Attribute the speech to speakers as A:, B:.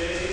A: Wednesday.